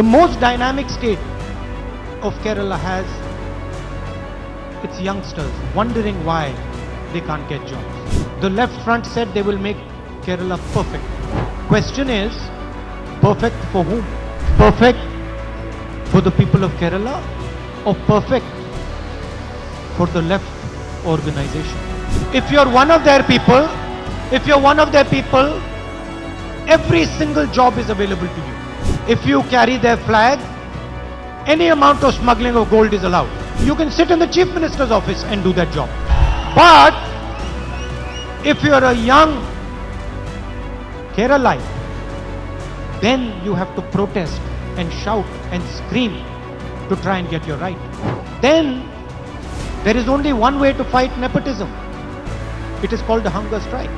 The most dynamic state of Kerala has its youngsters wondering why they can't get jobs. The left front said they will make Kerala perfect. Question is, perfect for whom? Perfect for the people of Kerala or perfect for the left organization? If you're one of their people, if you're one of their people, every single job is available to you. If you carry their flag, any amount of smuggling of gold is allowed. You can sit in the chief minister's office and do that job. But if you're a young Keralite, then you have to protest and shout and scream to try and get your right. Then there is only one way to fight nepotism. It is called a hunger strike.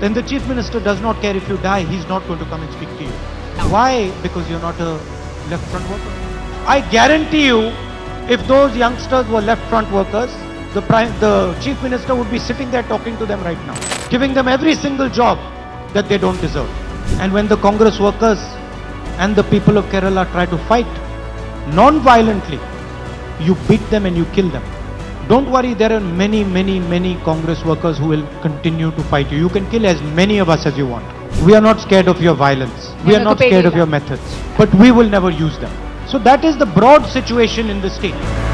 Then the chief minister does not care if you die, he's not going to come and speak to you. Why? Because you're not a left front worker. I guarantee you, if those youngsters were left front workers, the, prime, the chief minister would be sitting there talking to them right now, giving them every single job that they don't deserve. And when the Congress workers and the people of Kerala try to fight non-violently, you beat them and you kill them. Don't worry, there are many, many, many Congress workers who will continue to fight you. You can kill as many of us as you want. We are not scared of your violence. We are not scared of your methods. But we will never use them. So that is the broad situation in the state.